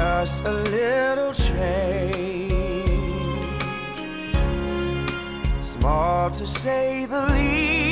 Just a little change, small to say the least.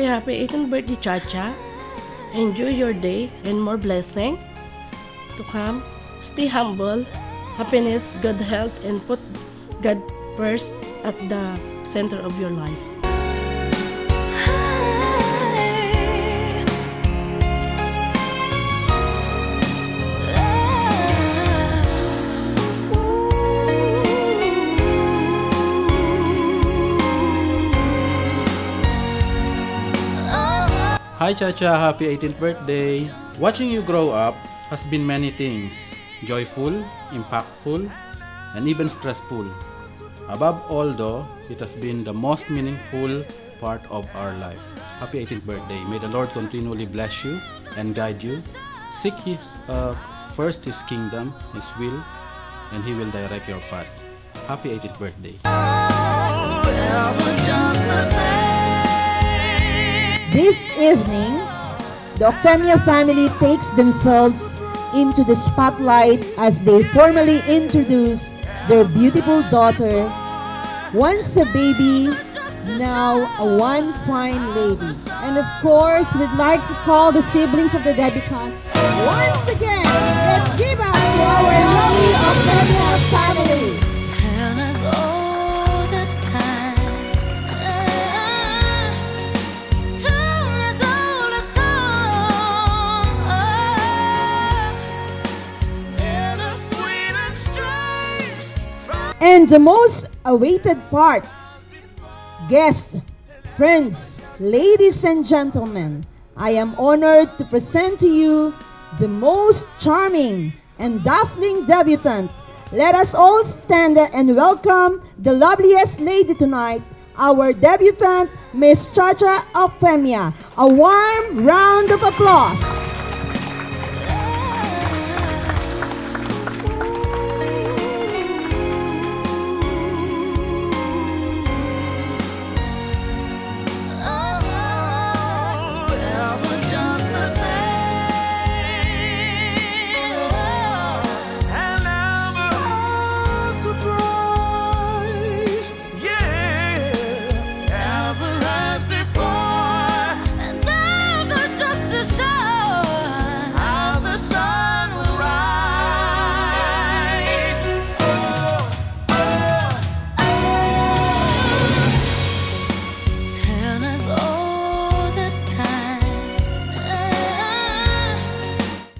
Happy, happy 18th birthday, Chacha. Enjoy your day and more blessing to come. Stay humble, happiness, good health, and put God first at the center of your life. Hi Chacha, happy 18th birthday. Watching you grow up has been many things. Joyful, impactful, and even stressful. Above all though, it has been the most meaningful part of our life. Happy 18th birthday. May the Lord continually bless you and guide you. Seek His uh, first His kingdom, His will, and He will direct your path. Happy 18th birthday. This evening, the Octamia family takes themselves into the spotlight as they formally introduce their beautiful daughter, once a baby, now a one fine lady. And of course, we'd like to call the siblings of the debutante once again. Let's give up to our lovely Octamia And the most awaited part, guests, friends, ladies and gentlemen, I am honored to present to you the most charming and dazzling debutant. Let us all stand and welcome the loveliest lady tonight, our debutant, Miss Chacha Euphemia. A warm round of applause.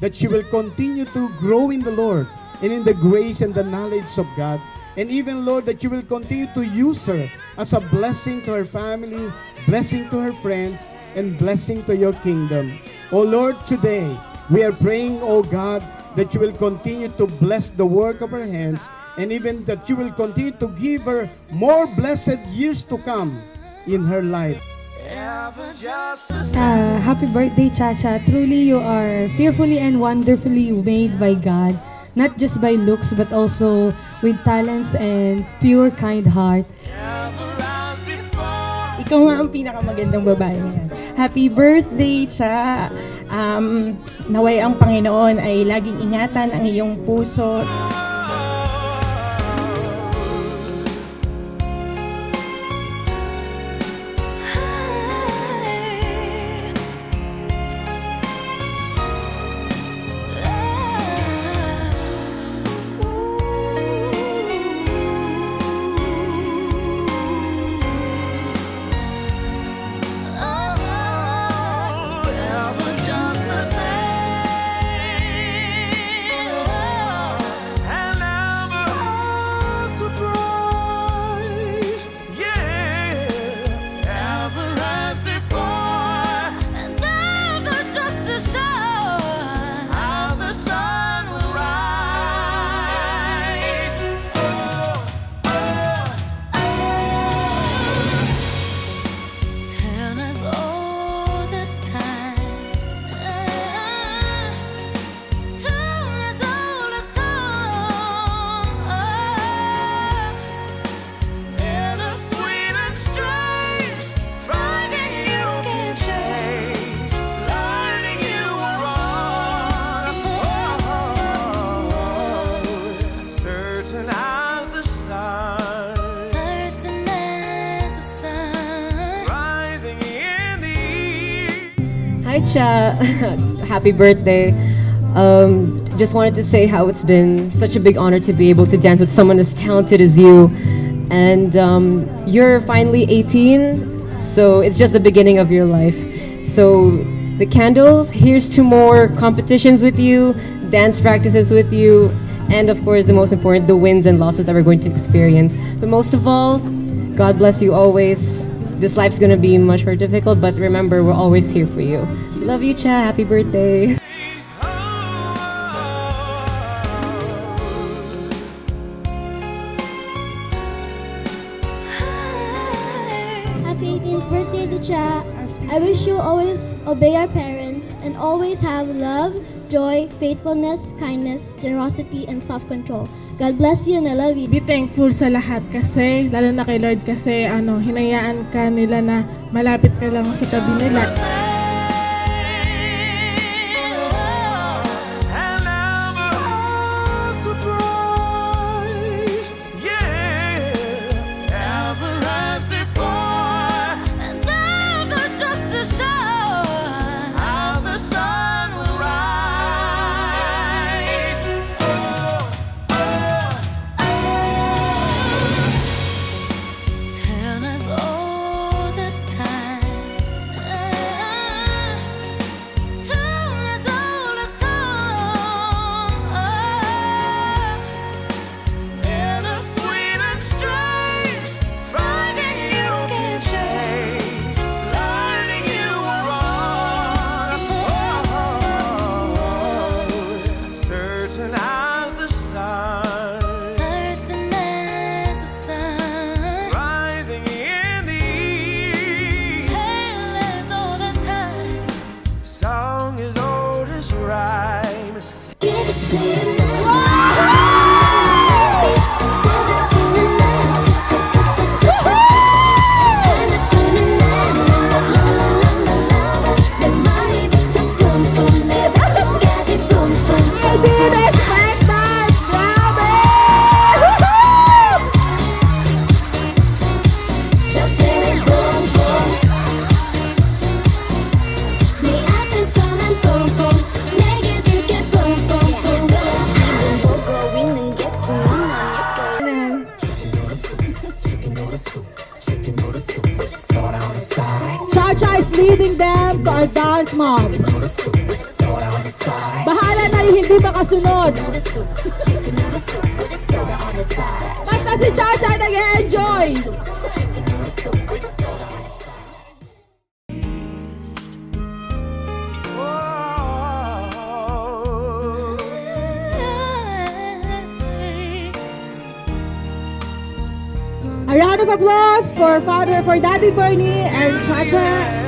That she will continue to grow in the Lord and in the grace and the knowledge of God. And even, Lord, that you will continue to use her as a blessing to her family, blessing to her friends, and blessing to your kingdom. Oh Lord, today we are praying, oh God, that you will continue to bless the work of her hands and even that you will continue to give her more blessed years to come in her life. Uh, happy birthday, Chacha. Truly, you are fearfully and wonderfully made by God. Not just by looks, but also with talents and pure kind heart. Ikaw ang pinakamagandang babae ngayon. Happy birthday, Cha! Um, naway ang Panginoon ay laging ingatan ang iyong puso. Cha. Happy birthday. Um, just wanted to say how it's been such a big honor to be able to dance with someone as talented as you. And um, you're finally 18, so it's just the beginning of your life. So, the candles, here's to more competitions with you, dance practices with you, and of course, the most important, the wins and losses that we're going to experience. But most of all, God bless you always. This life's gonna be much more difficult, but remember, we're always here for you. Love you, Cha. Happy birthday. Happy 18th birthday to Cha. I wish you always obey our parents and always have love, joy, faithfulness, kindness, generosity, and self-control. God bless you and I love you. Be thankful sa lahat kasi, lalo na kay Lord kasi, ano, hinayaan ka nila na malapit ka lang sa tabi nila. Leading them to our dance mob. Na hindi makasunod. Basta si nag-enjoy. A round of applause for Father, for Daddy Bernie and Cha-Cha.